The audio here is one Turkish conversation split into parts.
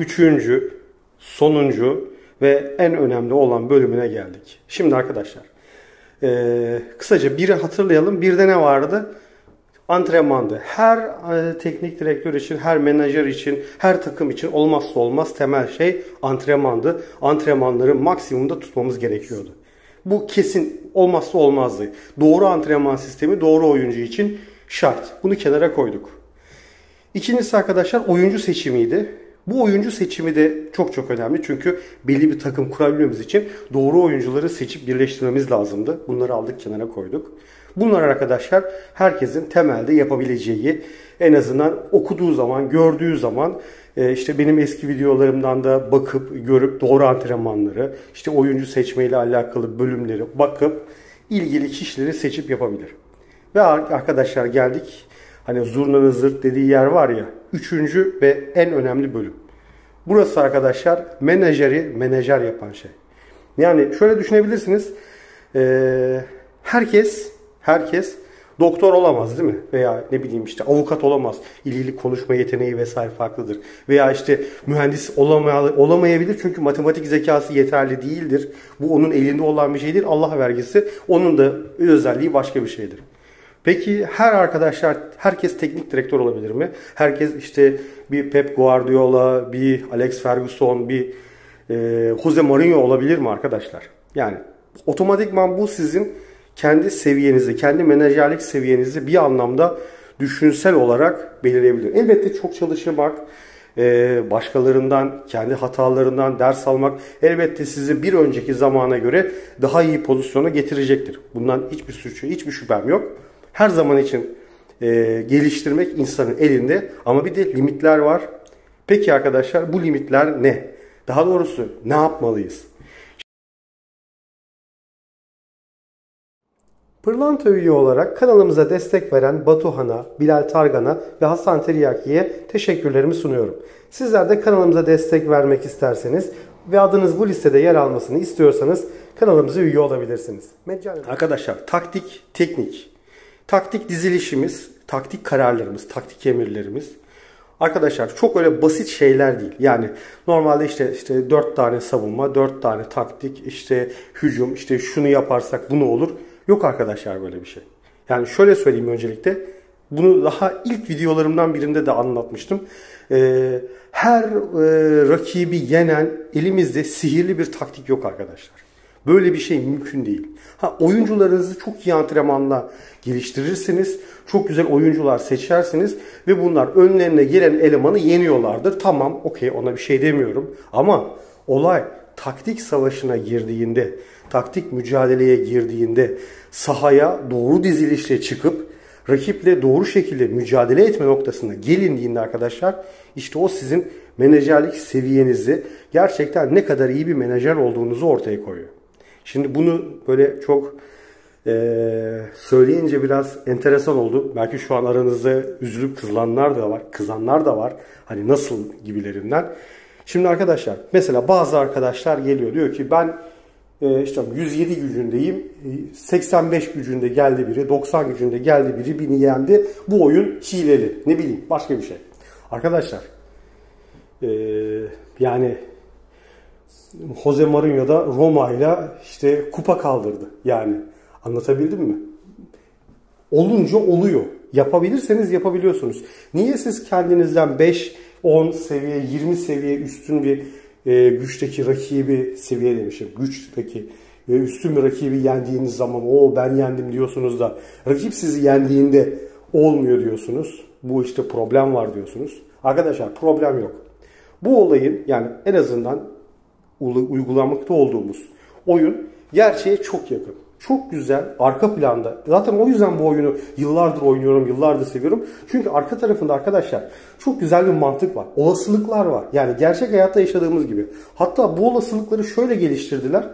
üçüncü, sonuncu ve en önemli olan bölümüne geldik. Şimdi arkadaşlar e, kısaca biri hatırlayalım. Bir de ne vardı? Antrenmandı. Her e, teknik direktör için, her menajer için, her takım için olmazsa olmaz temel şey antrenmandı. Antrenmanları maksimumda tutmamız gerekiyordu. Bu kesin olmazsa olmazdı. Doğru antrenman sistemi doğru oyuncu için şart. Bunu kenara koyduk. İkincisi arkadaşlar oyuncu seçimiydi. Bu oyuncu seçimi de çok çok önemli. Çünkü belli bir takım kurabilmemiz için doğru oyuncuları seçip birleştirmemiz lazımdı. Bunları aldık kenara koyduk. Bunlar arkadaşlar herkesin temelde yapabileceği en azından okuduğu zaman, gördüğü zaman e, işte benim eski videolarımdan da bakıp, görüp doğru antrenmanları, işte oyuncu seçmeyle alakalı bölümleri bakıp ilgili kişileri seçip yapabilir. Ve arkadaşlar geldik hani zurnanın zırt dediği yer var ya üçüncü ve en önemli bölüm. Burası arkadaşlar menajeri menajer yapan şey. Yani şöyle düşünebilirsiniz. Ee, herkes herkes doktor olamaz değil mi? Veya ne bileyim işte avukat olamaz. İlgili konuşma yeteneği vesaire farklıdır. Veya işte mühendis olamay olamayabilir çünkü matematik zekası yeterli değildir. Bu onun elinde olan bir şeydir. Allah vergisi onun da özelliği başka bir şeydir. Peki her arkadaşlar, herkes teknik direktör olabilir mi? Herkes işte bir Pep Guardiola, bir Alex Ferguson, bir e, Jose Mourinho olabilir mi arkadaşlar? Yani otomatikman bu sizin kendi seviyenizi, kendi menajerlik seviyenizi bir anlamda düşünsel olarak belirleyebilir. Elbette çok çalışmak, e, başkalarından, kendi hatalarından ders almak elbette sizi bir önceki zamana göre daha iyi pozisyona getirecektir. Bundan hiçbir suçu, hiçbir şüphem yok her zaman için e, geliştirmek insanın elinde ama bir de limitler var. Peki arkadaşlar bu limitler ne? Daha doğrusu ne yapmalıyız? Pırlanta üye olarak kanalımıza destek veren Batuhan'a, Bilal Targan'a ve Hasan Teriyaki'ye teşekkürlerimi sunuyorum. Sizler de kanalımıza destek vermek isterseniz ve adınız bu listede yer almasını istiyorsanız kanalımıza üye olabilirsiniz. Meccanen. Arkadaşlar taktik, teknik, Taktik dizilişimiz, taktik kararlarımız, taktik emirlerimiz arkadaşlar çok öyle basit şeyler değil. Yani normalde işte işte 4 tane savunma, 4 tane taktik, işte hücum, işte şunu yaparsak bunu olur. Yok arkadaşlar böyle bir şey. Yani şöyle söyleyeyim öncelikle. Bunu daha ilk videolarımdan birinde de anlatmıştım. Ee, her e, rakibi yenen elimizde sihirli bir taktik yok arkadaşlar. Böyle bir şey mümkün değil. Ha oyuncularınızı çok iyi antrenmanla geliştirirsiniz. Çok güzel oyuncular seçersiniz ve bunlar önlerine gelen elemanı yeniyorlardır. Tamam, okey ona bir şey demiyorum. Ama olay taktik savaşına girdiğinde, taktik mücadeleye girdiğinde sahaya doğru dizilişle çıkıp rakiple doğru şekilde mücadele etme noktasına gelindiğinde arkadaşlar işte o sizin menajerlik seviyenizi gerçekten ne kadar iyi bir menajer olduğunuzu ortaya koyuyor. Şimdi bunu böyle çok e, söyleyince biraz enteresan oldu. Belki şu an aranızda üzülüp kızanlar da var. Kızanlar da var. Hani nasıl gibilerinden. Şimdi arkadaşlar mesela bazı arkadaşlar geliyor diyor ki ben e, işte 107 gücündeyim. 85 gücünde geldi biri, 90 gücünde geldi biri, beni yendi. Bu oyun hileli. Ne bileyim başka bir şey. Arkadaşlar e, yani Jose Mourinho da Roma ile işte kupa kaldırdı. Yani anlatabildim mi? Olunca oluyor. Yapabilirseniz yapabiliyorsunuz. Niye siz kendinizden 5, 10 seviye, 20 seviye üstün bir e, güçteki rakibi seviye demişim. Güçteki ve üstün bir rakibi yendiğiniz zaman o ben yendim diyorsunuz da rakip sizi yendiğinde olmuyor diyorsunuz. Bu işte problem var diyorsunuz. Arkadaşlar problem yok. Bu olayın yani en azından uygulanmakta olduğumuz oyun gerçeğe çok yakın. Çok güzel arka planda. Zaten o yüzden bu oyunu yıllardır oynuyorum, yıllardır seviyorum. Çünkü arka tarafında arkadaşlar çok güzel bir mantık var. Olasılıklar var. Yani gerçek hayatta yaşadığımız gibi. Hatta bu olasılıkları şöyle geliştirdiler.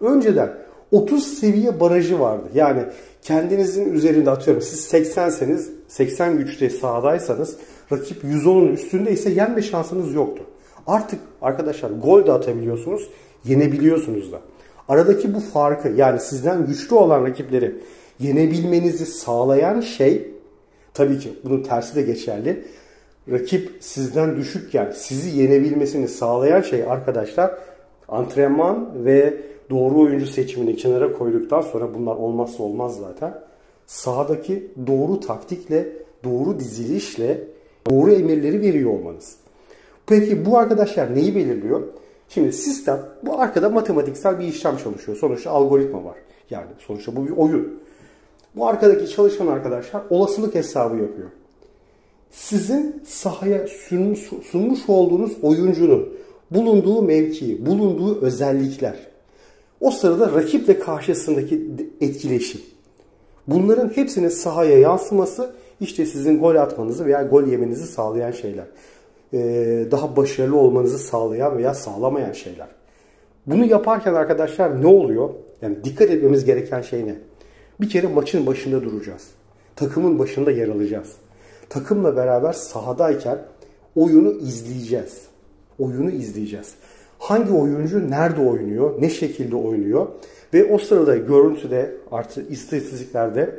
Önceden 30 seviye barajı vardı. Yani kendinizin üzerinde atıyorum siz 80'seniz 80 güçte sahadaysanız rakip 110'un üstünde ise yenme şansınız yoktu. Artık arkadaşlar gol de atabiliyorsunuz, yenebiliyorsunuz da. Aradaki bu farkı yani sizden güçlü olan rakipleri yenebilmenizi sağlayan şey tabii ki bunun tersi de geçerli. rakip sizden düşükken sizi yenebilmesini sağlayan şey arkadaşlar antrenman ve doğru oyuncu seçimini kenara koyduktan sonra bunlar olmazsa olmaz zaten. Sahadaki doğru taktikle, doğru dizilişle doğru emirleri veriyor olmanız. Peki bu arkadaşlar neyi belirliyor? Şimdi sistem bu arkada matematiksel bir işlem çalışıyor. Sonuçta algoritma var. Yani sonuçta bu bir oyun. Bu arkadaki çalışan arkadaşlar olasılık hesabı yapıyor. Sizin sahaya sunmuş olduğunuz oyuncunun bulunduğu mevki, bulunduğu özellikler, o sırada rakiple karşısındaki etkileşim. Bunların hepsinin sahaya yansıması işte sizin gol atmanızı veya gol yemenizi sağlayan şeyler. Ee, daha başarılı olmanızı sağlayan veya sağlamayan şeyler. Bunu yaparken arkadaşlar ne oluyor? Yani dikkat etmemiz gereken şey ne? Bir kere maçın başında duracağız. Takımın başında yer alacağız. Takımla beraber sahadayken oyunu izleyeceğiz. Oyunu izleyeceğiz. Hangi oyuncu nerede oynuyor, ne şekilde oynuyor ve o sırada görüntüde artı istatistiklerde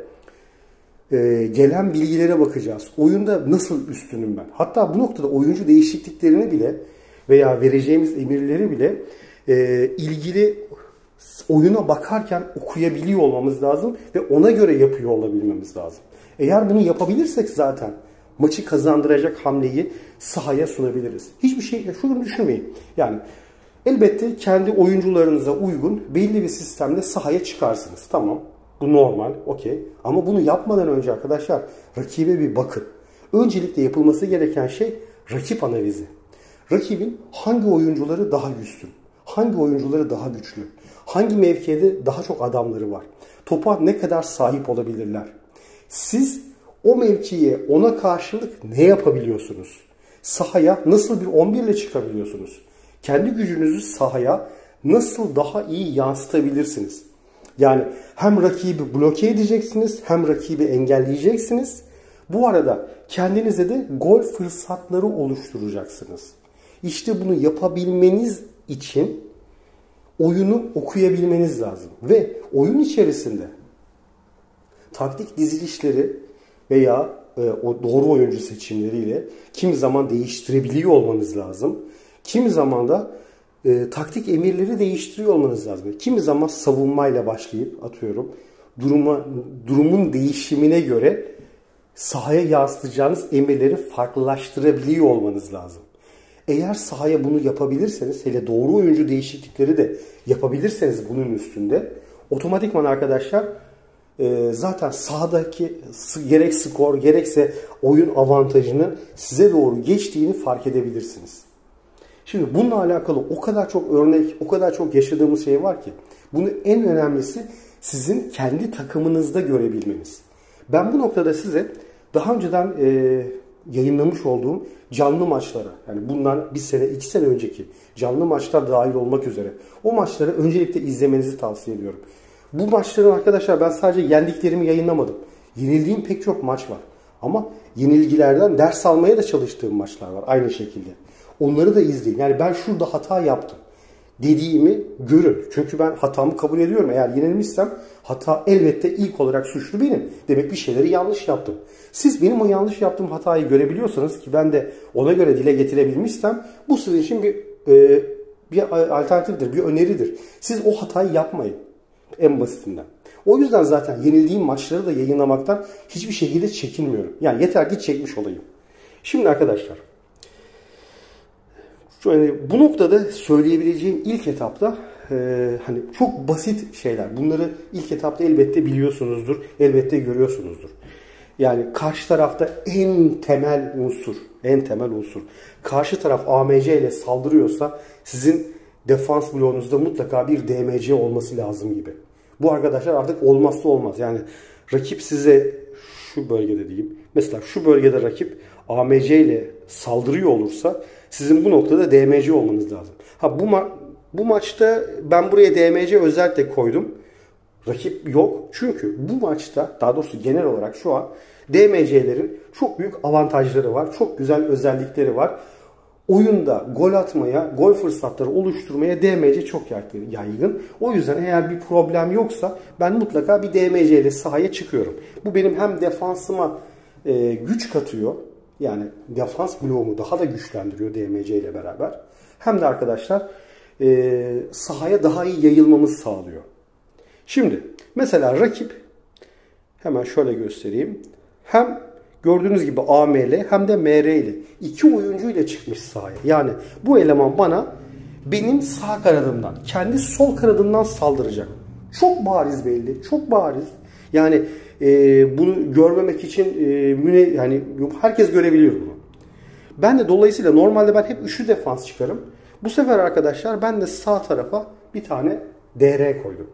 e, gelen bilgilere bakacağız. Oyunda nasıl üstünüm ben? Hatta bu noktada oyuncu değişikliklerini bile veya vereceğimiz emirleri bile e, ilgili oyuna bakarken okuyabiliyor olmamız lazım ve ona göre yapıyor olabilmemiz lazım. Eğer bunu yapabilirsek zaten maçı kazandıracak hamleyi sahaya sunabiliriz. Hiçbir şey şunu düşünmeyin. Yani elbette kendi oyuncularınıza uygun belli bir sistemle sahaya çıkarsınız. Tamam. Bu normal, okey. Ama bunu yapmadan önce arkadaşlar rakibe bir bakın. Öncelikle yapılması gereken şey rakip analizi. Rakibin hangi oyuncuları daha üstün, hangi oyuncuları daha güçlü, hangi mevkide daha çok adamları var, topa ne kadar sahip olabilirler. Siz o mevkiye ona karşılık ne yapabiliyorsunuz? Sahaya nasıl bir 11 ile çıkabiliyorsunuz? Kendi gücünüzü sahaya nasıl daha iyi yansıtabilirsiniz? Yani hem rakibi bloke edeceksiniz hem rakibi engelleyeceksiniz. Bu arada kendinize de gol fırsatları oluşturacaksınız. İşte bunu yapabilmeniz için oyunu okuyabilmeniz lazım. Ve oyun içerisinde taktik dizilişleri veya e, o doğru oyuncu seçimleriyle kimi zaman değiştirebiliyor olmanız lazım. Kimi zaman da e, taktik emirleri değiştiriyor olmanız lazım. Kimi zaman savunmayla başlayıp atıyorum duruma durumun değişimine göre sahaya yansıtacağınız emirleri farklılaştırabiliyor olmanız lazım. Eğer sahaya bunu yapabilirseniz, hele doğru oyuncu değişiklikleri de yapabilirseniz bunun üstünde, otomatikman arkadaşlar e, zaten sahadaki gerek skor gerekse oyun avantajının size doğru geçtiğini fark edebilirsiniz. Şimdi bununla alakalı o kadar çok örnek, o kadar çok yaşadığımız şey var ki. Bunu en önemlisi sizin kendi takımınızda görebilmeniz. Ben bu noktada size daha önceden e, yayınlamış olduğum canlı maçlara yani bundan bir sene iki sene önceki canlı maçlar dahil olmak üzere o maçları öncelikle izlemenizi tavsiye ediyorum. Bu maçların arkadaşlar ben sadece yendiklerimi yayınlamadım. Yenildiğim pek çok maç var. Ama yenilgilerden ders almaya da çalıştığım maçlar var aynı şekilde. Onları da izleyin. Yani ben şurada hata yaptım dediğimi görün. Çünkü ben hatamı kabul ediyorum. Eğer yenilmişsem hata elbette ilk olarak suçlu benim. Demek bir şeyleri yanlış yaptım. Siz benim o yanlış yaptığım hatayı görebiliyorsanız ki ben de ona göre dile getirebilmişsem bu sizin için bir e, bir alternatiftir, bir öneridir. Siz o hatayı yapmayın. En basitinden. O yüzden zaten yenildiğim maçları da yayınlamaktan hiçbir şekilde çekinmiyorum. Yani yeter ki çekmiş olayım. Şimdi arkadaşlar yani bu noktada söyleyebileceğim ilk etapta e, hani çok basit şeyler. Bunları ilk etapta elbette biliyorsunuzdur, elbette görüyorsunuzdur. Yani karşı tarafta en temel unsur, en temel unsur. Karşı taraf AMC ile saldırıyorsa sizin defans bloğunuzda mutlaka bir DMC olması lazım gibi. Bu arkadaşlar artık olmazsa olmaz. Yani rakip size şu bölgede diyeyim. Mesela şu bölgede rakip AMC ile saldırıyor olursa sizin bu noktada DMC olmanız lazım. Ha bu ma bu maçta ben buraya DMC özellikle koydum. Rakip yok. Çünkü bu maçta daha doğrusu genel olarak şu an DMC'lerin çok büyük avantajları var. Çok güzel özellikleri var. Oyunda gol atmaya, gol fırsatları oluşturmaya DMC çok yaygın. O yüzden eğer bir problem yoksa ben mutlaka bir DMC ile sahaya çıkıyorum. Bu benim hem defansıma e, güç katıyor Yani defans bloğumu daha da güçlendiriyor DMC ile beraber. Hem de arkadaşlar e, sahaya daha iyi yayılmamızı sağlıyor. Şimdi mesela rakip hemen şöyle göstereyim. Hem gördüğünüz gibi AML hem de MR ile iki oyuncu ile çıkmış sahaya. Yani bu eleman bana benim sağ kanadımdan, kendi sol kanadımdan saldıracak. Çok bariz belli, çok bariz. Yani e, bunu görmemek için e, müne, yani herkes görebiliyor bunu. Ben de dolayısıyla normalde ben hep üçlü defans çıkarım. Bu sefer arkadaşlar ben de sağ tarafa bir tane DR koydum.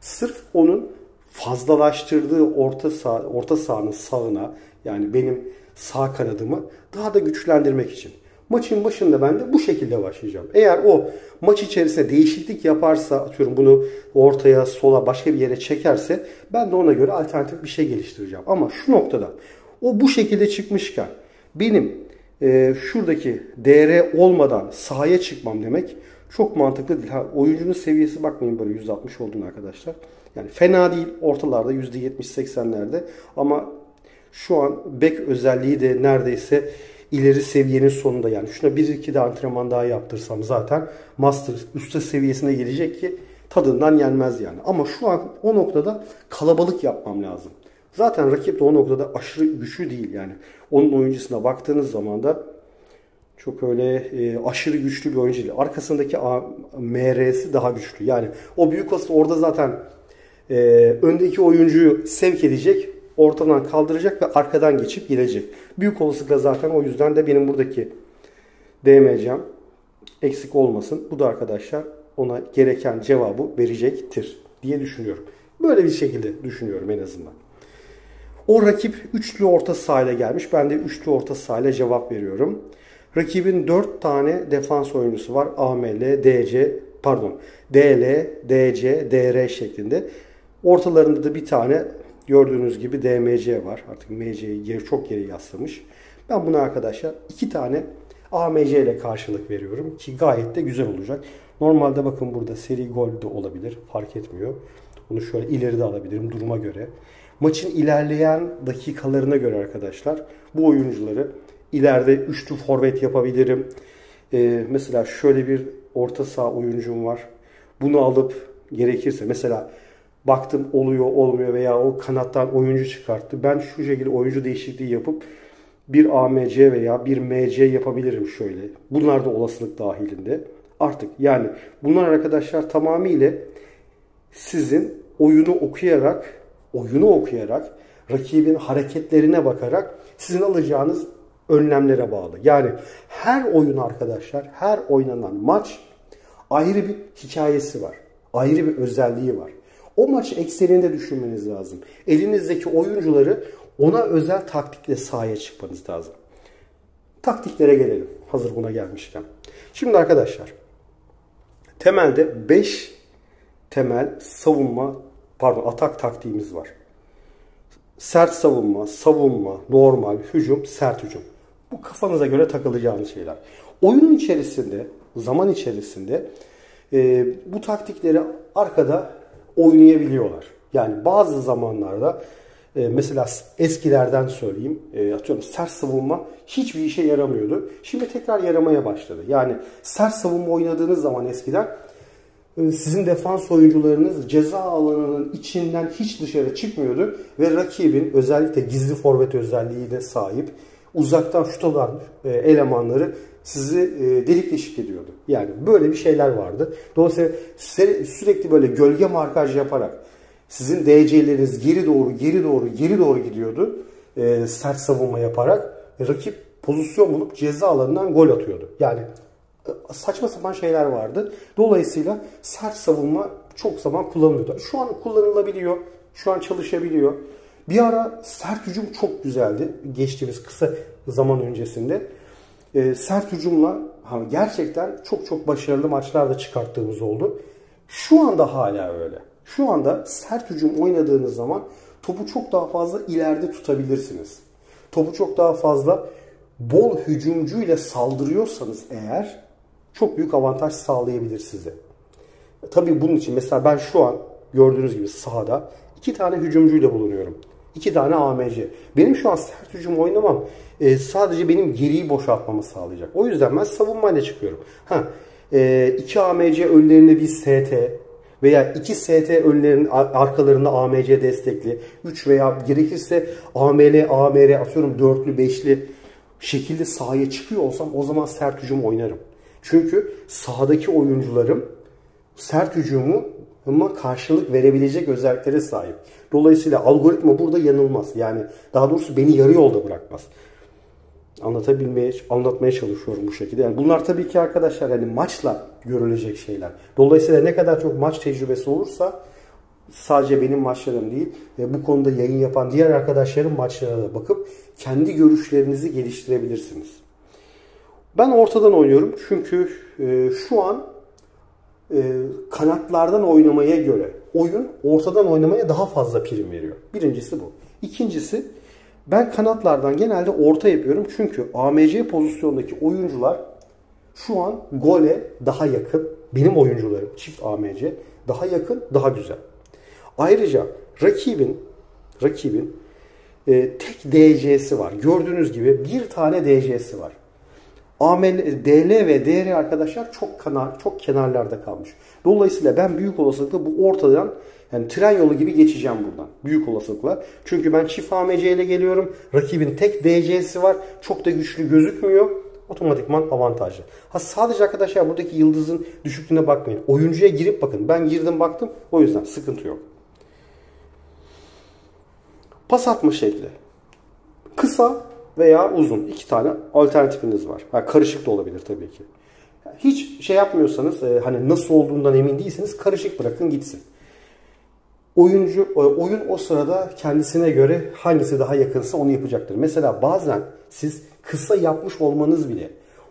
Sırf onun fazlalaştırdığı orta sağ, orta sahanın sağına yani benim sağ kanadımı daha da güçlendirmek için. Maçın başında ben de bu şekilde başlayacağım. Eğer o maç içerisinde değişiklik yaparsa atıyorum bunu ortaya sola başka bir yere çekerse ben de ona göre alternatif bir şey geliştireceğim. Ama şu noktada o bu şekilde çıkmışken benim e, şuradaki DR olmadan sahaya çıkmam demek çok mantıklı değil. Ha, oyuncunun seviyesi bakmayın böyle 160 olduğunu arkadaşlar. Yani fena değil ortalarda %70-80'lerde ama şu an bek özelliği de neredeyse ileri seviyenin sonunda yani şuna bir iki de antrenman daha yaptırsam zaten master usta seviyesine gelecek ki tadından yenmez yani. Ama şu an o noktada kalabalık yapmam lazım. Zaten rakip de o noktada aşırı güçlü değil yani. Onun oyuncusuna baktığınız zaman da çok öyle e, aşırı güçlü bir oyuncu değil. Arkasındaki MR'si daha güçlü. Yani o büyük olsa orada zaten e, öndeki oyuncuyu sevk edecek ortadan kaldıracak ve arkadan geçip gelecek. Büyük olasılıkla zaten o yüzden de benim buradaki DMC'm eksik olmasın. Bu da arkadaşlar ona gereken cevabı verecektir diye düşünüyorum. Böyle bir şekilde düşünüyorum en azından. O rakip üçlü orta sahayla gelmiş. Ben de üçlü orta sahayla cevap veriyorum. Rakibin 4 tane defans oyuncusu var. AML, DC, pardon DL, DC, DR şeklinde. Ortalarında da bir tane Gördüğünüz gibi DMC var. Artık MC'yi çok geri yaslamış. Ben buna arkadaşlar iki tane AMC ile karşılık veriyorum ki gayet de güzel olacak. Normalde bakın burada seri gol de olabilir. Fark etmiyor. Onu şöyle ileride alabilirim duruma göre. Maçın ilerleyen dakikalarına göre arkadaşlar bu oyuncuları ileride üçlü forvet yapabilirim. Ee, mesela şöyle bir orta saha oyuncum var. Bunu alıp gerekirse mesela Baktım oluyor olmuyor veya o kanattan oyuncu çıkarttı. Ben şu şekilde oyuncu değişikliği yapıp bir AMC veya bir MC yapabilirim şöyle. Bunlar da olasılık dahilinde. Artık yani bunlar arkadaşlar tamamıyla sizin oyunu okuyarak, oyunu okuyarak, rakibin hareketlerine bakarak sizin alacağınız önlemlere bağlı. Yani her oyun arkadaşlar, her oynanan maç ayrı bir hikayesi var. Ayrı bir özelliği var. O maç ekseninde düşünmeniz lazım. Elinizdeki oyuncuları ona özel taktikle sahaya çıkmanız lazım. Taktiklere gelelim. Hazır buna gelmişken. Şimdi arkadaşlar temelde 5 temel savunma pardon atak taktiğimiz var. Sert savunma, savunma, normal, hücum, sert hücum. Bu kafanıza göre takılacağınız şeyler. Oyunun içerisinde, zaman içerisinde e, bu taktikleri arkada oynayabiliyorlar. Yani bazı zamanlarda e, mesela eskilerden söyleyeyim e, atıyorum sert savunma hiçbir işe yaramıyordu. Şimdi tekrar yaramaya başladı. Yani sert savunma oynadığınız zaman eskiden e, sizin defans oyuncularınız ceza alanının içinden hiç dışarı çıkmıyordu ve rakibin özellikle gizli forvet özelliğiyle sahip uzaktan şut alan e, elemanları sizi e, delik deşik ediyordu. Yani böyle bir şeyler vardı. Dolayısıyla sürekli böyle gölge markaj yaparak sizin DC'leriniz geri doğru, geri doğru, geri doğru gidiyordu. E, sert savunma yaparak rakip pozisyon bulup ceza alanından gol atıyordu. Yani e, saçma sapan şeyler vardı. Dolayısıyla sert savunma çok zaman kullanılıyordu. Şu an kullanılabiliyor. Şu an çalışabiliyor. Bir ara sert hücum çok güzeldi. Geçtiğimiz kısa zaman öncesinde e, sert hücumla hani gerçekten çok çok başarılı maçlar da çıkarttığımız oldu. Şu anda hala öyle. Şu anda sert hücum oynadığınız zaman topu çok daha fazla ileride tutabilirsiniz. Topu çok daha fazla bol hücumcu ile saldırıyorsanız eğer çok büyük avantaj sağlayabilir size. Tabii bunun için mesela ben şu an gördüğünüz gibi sahada iki tane hücumcuyla bulunuyorum. İki tane AMC. Benim şu an sert hücum oynamam e, sadece benim geriyi boşaltmamı sağlayacak. O yüzden ben savunmayla çıkıyorum. Ha, e, iki AMC önlerinde bir ST veya iki ST önlerin arkalarında AMC destekli, 3 veya gerekirse AML, AMR atıyorum dörtlü, beşli şekilde sahaya çıkıyor olsam o zaman sert hücum oynarım. Çünkü sahadaki oyuncularım sert hücumu ama karşılık verebilecek özelliklere sahip. Dolayısıyla algoritma burada yanılmaz. Yani daha doğrusu beni yarı yolda bırakmaz. Anlatabilmeye, anlatmaya çalışıyorum bu şekilde. Yani bunlar tabii ki arkadaşlar yani maçla görülecek şeyler. Dolayısıyla ne kadar çok maç tecrübesi olursa sadece benim maçlarım değil ve bu konuda yayın yapan diğer arkadaşların maçlarına da bakıp kendi görüşlerinizi geliştirebilirsiniz. Ben ortadan oynuyorum çünkü e, şu an e, kanatlardan oynamaya göre oyun ortadan oynamaya daha fazla prim veriyor. Birincisi bu. İkincisi ben kanatlardan genelde orta yapıyorum çünkü AMC pozisyondaki oyuncular şu an gole daha yakın. Benim oyuncularım çift AMC daha yakın, daha güzel. Ayrıca rakibin rakibin e, tek DC'si var. Gördüğünüz gibi bir tane DC'si var. AML, DL ve DR arkadaşlar çok kenar, çok kenarlarda kalmış. Dolayısıyla ben büyük olasılıkla bu ortadan yani tren yolu gibi geçeceğim buradan. Büyük olasılıkla. Çünkü ben çift AMC ile geliyorum. Rakibin tek DC'si var. Çok da güçlü gözükmüyor. Otomatikman avantajlı. Ha sadece arkadaşlar buradaki yıldızın düşüklüğüne bakmayın. Oyuncuya girip bakın. Ben girdim baktım. O yüzden sıkıntı yok. Pas atma şekli. Kısa veya uzun. iki tane alternatifiniz var. Ha, karışık da olabilir tabii ki. Hiç şey yapmıyorsanız e, hani nasıl olduğundan emin değilseniz karışık bırakın gitsin. Oyuncu e, oyun o sırada kendisine göre hangisi daha yakınsa onu yapacaktır. Mesela bazen siz kısa yapmış olmanız bile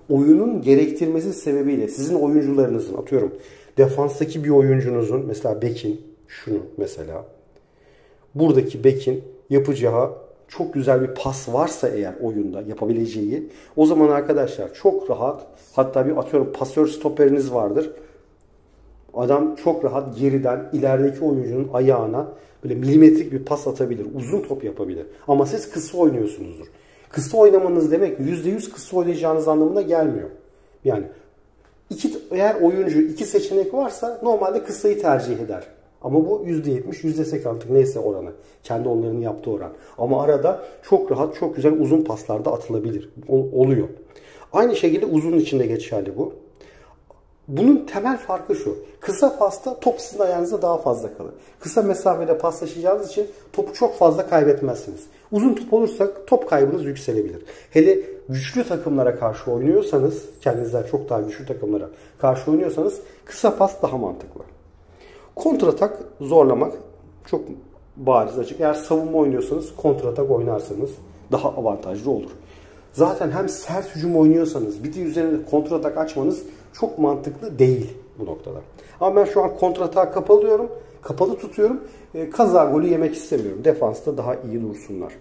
oyunun gerektirmesi sebebiyle sizin oyuncularınızın atıyorum defanstaki bir oyuncunuzun mesela bekin şunu mesela buradaki bekin yapacağı çok güzel bir pas varsa eğer oyunda yapabileceği o zaman arkadaşlar çok rahat hatta bir atıyorum pasör stoperiniz vardır. Adam çok rahat geriden ilerideki oyuncunun ayağına böyle milimetrik bir pas atabilir. Uzun top yapabilir. Ama siz kısa oynuyorsunuzdur. Kısa oynamanız demek %100 kısa oynayacağınız anlamına gelmiyor. Yani iki, eğer oyuncu iki seçenek varsa normalde kısayı tercih eder. Ama bu %70, %80'lık neyse oranı. Kendi onların yaptığı oran. Ama arada çok rahat, çok güzel uzun paslarda atılabilir. oluyor. Aynı şekilde uzun içinde geçerli bu. Bunun temel farkı şu. Kısa pasta top sizin ayağınızda daha fazla kalır. Kısa mesafede paslaşacağınız için topu çok fazla kaybetmezsiniz. Uzun top olursa top kaybınız yükselebilir. Hele güçlü takımlara karşı oynuyorsanız, kendinizden çok daha güçlü takımlara karşı oynuyorsanız kısa pas daha mantıklı. Kontratak zorlamak çok bariz açık. Eğer savunma oynuyorsanız kontratak oynarsanız daha avantajlı olur. Zaten hem sert hücum oynuyorsanız bir de üzerine kontratak açmanız çok mantıklı değil bu noktada. Ama ben şu an kontratağı kapalıyorum. Kapalı tutuyorum. E, kaza golü yemek istemiyorum. Defansta daha iyi dursunlar.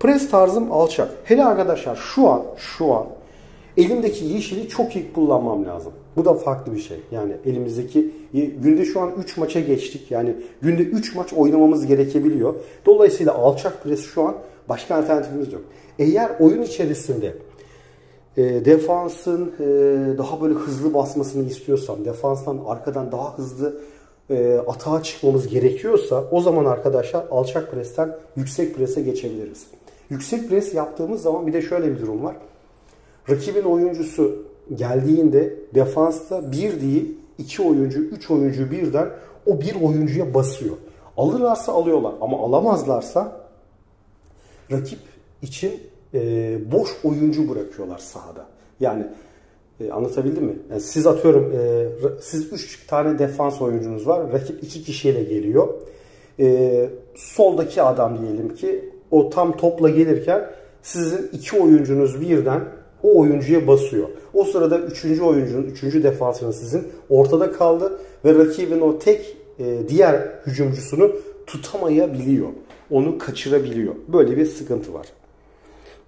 Pres tarzım alçak. Hele arkadaşlar şu an şu an elimdeki yeşili çok iyi kullanmam lazım. Bu da farklı bir şey. Yani elimizdeki günde şu an 3 maça geçtik. Yani günde 3 maç oynamamız gerekebiliyor. Dolayısıyla alçak pres şu an başka alternatifimiz yok. Eğer oyun içerisinde e, defansın e, daha böyle hızlı basmasını istiyorsam, defanstan arkadan daha hızlı e, atağa çıkmamız gerekiyorsa o zaman arkadaşlar alçak presten yüksek prese geçebiliriz. Yüksek pres yaptığımız zaman bir de şöyle bir durum var. Rakibin oyuncusu geldiğinde defansta bir değil iki oyuncu, üç oyuncu birden o bir oyuncuya basıyor. Alırlarsa alıyorlar ama alamazlarsa rakip için e, boş oyuncu bırakıyorlar sahada. Yani e, anlatabildim mi? Yani siz atıyorum e, siz 3 tane defans oyuncunuz var. Rakip 2 kişiyle geliyor. E, soldaki adam diyelim ki o tam topla gelirken sizin iki oyuncunuz birden o oyuncuya basıyor. O sırada üçüncü oyuncunun, üçüncü defansının sizin ortada kaldı ve rakibin o tek e, diğer hücumcusunu tutamayabiliyor. Onu kaçırabiliyor. Böyle bir sıkıntı var.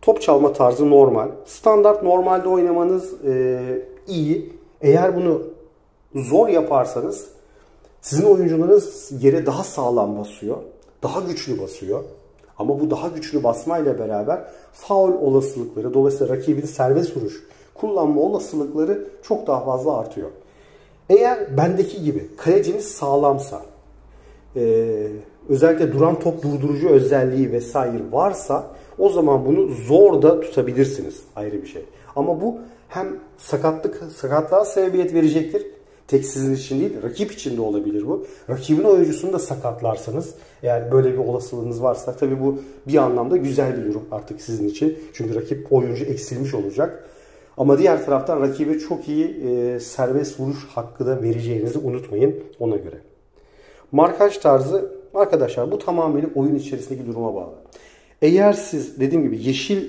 Top çalma tarzı normal. Standart normalde oynamanız e, iyi. Eğer bunu zor yaparsanız sizin oyuncularınız yere daha sağlam basıyor. Daha güçlü basıyor. Ama bu daha güçlü basmayla beraber faul olasılıkları, dolayısıyla rakibin serbest vuruş kullanma olasılıkları çok daha fazla artıyor. Eğer bendeki gibi kaleciniz sağlamsa, e, özellikle duran top durdurucu özelliği vesaire varsa o zaman bunu zor da tutabilirsiniz. Ayrı bir şey. Ama bu hem sakatlık sakatlığa sebebiyet verecektir. Tek sizin için değil, rakip için de olabilir bu. Rakibin oyuncusunu da sakatlarsanız, eğer böyle bir olasılığınız varsa tabii bu bir anlamda güzel bir durum artık sizin için. Çünkü rakip oyuncu eksilmiş olacak. Ama diğer taraftan rakibe çok iyi e, serbest vuruş hakkı da vereceğinizi unutmayın ona göre. Markaj tarzı arkadaşlar bu tamamıyla oyun içerisindeki duruma bağlı. Eğer siz dediğim gibi yeşil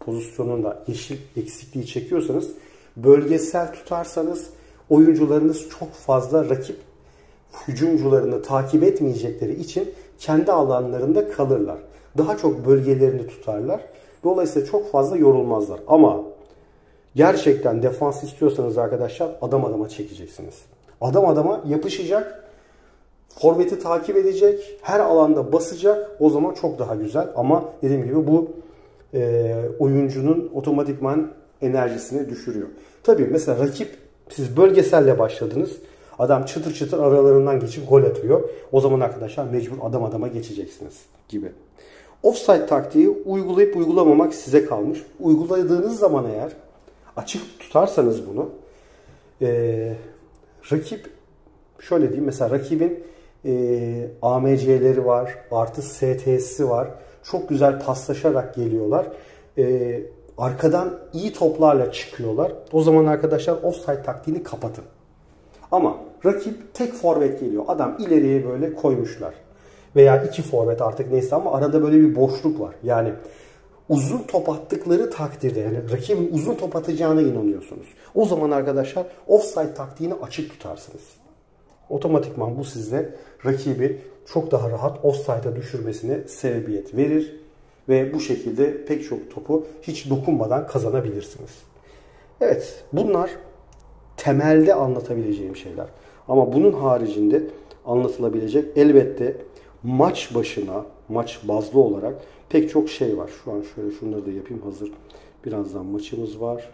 pozisyonunda yeşil eksikliği çekiyorsanız bölgesel tutarsanız oyuncularınız çok fazla rakip hücumcularını takip etmeyecekleri için kendi alanlarında kalırlar. Daha çok bölgelerini tutarlar. Dolayısıyla çok fazla yorulmazlar. Ama gerçekten defans istiyorsanız arkadaşlar adam adama çekeceksiniz. Adam adama yapışacak, forveti takip edecek, her alanda basacak. O zaman çok daha güzel. Ama dediğim gibi bu e, oyuncunun otomatikman enerjisini düşürüyor. Tabii mesela rakip siz bölgeselle başladınız. Adam çıtır çıtır aralarından geçip gol atıyor. O zaman arkadaşlar mecbur adam adama geçeceksiniz gibi. Offside taktiği uygulayıp uygulamamak size kalmış. Uyguladığınız zaman eğer açık tutarsanız bunu e, rakip şöyle diyeyim mesela rakibin e, AMC'leri var artı STS'i var. Çok güzel paslaşarak geliyorlar. E, arkadan iyi toplarla çıkıyorlar. O zaman arkadaşlar offside taktiğini kapatın. Ama rakip tek forvet geliyor. Adam ileriye böyle koymuşlar. Veya iki forvet artık neyse ama arada böyle bir boşluk var. Yani uzun top attıkları takdirde yani rakibin uzun top atacağına inanıyorsunuz. O zaman arkadaşlar offside taktiğini açık tutarsınız. Otomatikman bu size rakibi çok daha rahat offside'a düşürmesine sebebiyet verir ve bu şekilde pek çok topu hiç dokunmadan kazanabilirsiniz. Evet bunlar temelde anlatabileceğim şeyler. Ama bunun haricinde anlatılabilecek elbette maç başına, maç bazlı olarak pek çok şey var. Şu an şöyle şunları da yapayım hazır. Birazdan maçımız var.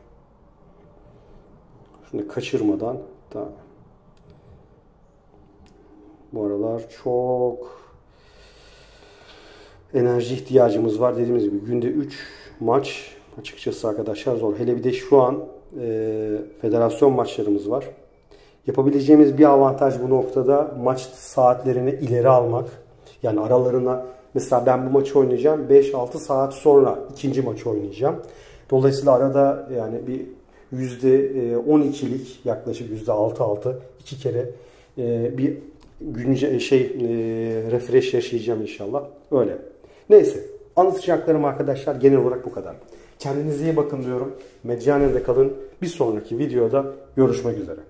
Şunu kaçırmadan da bu aralar çok enerji ihtiyacımız var. Dediğimiz gibi günde 3 maç açıkçası arkadaşlar zor. Hele bir de şu an e, federasyon maçlarımız var. Yapabileceğimiz bir avantaj bu noktada maç saatlerini ileri almak. Yani aralarına mesela ben bu maçı oynayacağım 5-6 saat sonra ikinci maçı oynayacağım. Dolayısıyla arada yani bir %12'lik e, yaklaşık %6-6 iki kere e, bir günce şey e, refresh yaşayacağım inşallah. Öyle. Neyse. Anlatacaklarım arkadaşlar genel olarak bu kadar. Kendinize iyi bakın diyorum. Medyane'de kalın. Bir sonraki videoda görüşmek üzere.